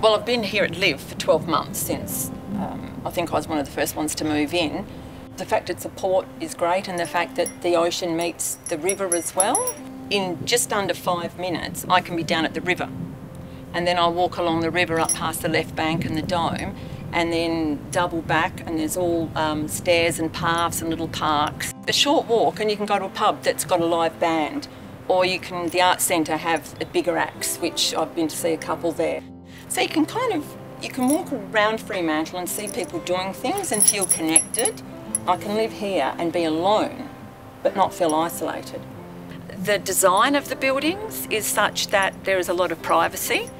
Well, I've been here at Liv for 12 months since um, I think I was one of the first ones to move in. The fact it's a port is great, and the fact that the ocean meets the river as well. In just under five minutes, I can be down at the river. And then I'll walk along the river up past the left bank and the dome, and then double back, and there's all um, stairs and paths and little parks. A short walk, and you can go to a pub that's got a live band, or you can, the arts centre have a bigger acts, which I've been to see a couple there. So you can kind of, you can walk around Fremantle and see people doing things and feel connected. I can live here and be alone, but not feel isolated. The design of the buildings is such that there is a lot of privacy.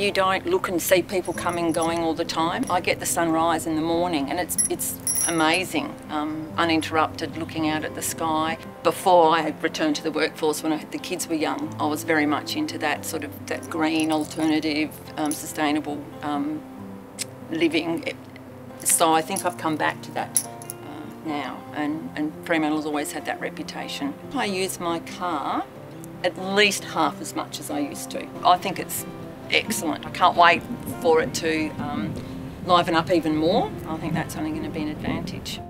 You don't look and see people coming going all the time. I get the sunrise in the morning and it's, it's amazing, um, uninterrupted looking out at the sky. Before I returned to the workforce when I, the kids were young, I was very much into that sort of that green, alternative, um, sustainable um, living. So I think I've come back to that uh, now and, and Fremantle's always had that reputation. I use my car at least half as much as I used to. I think it's excellent. I can't wait for it to um, liven up even more. I think that's only going to be an advantage.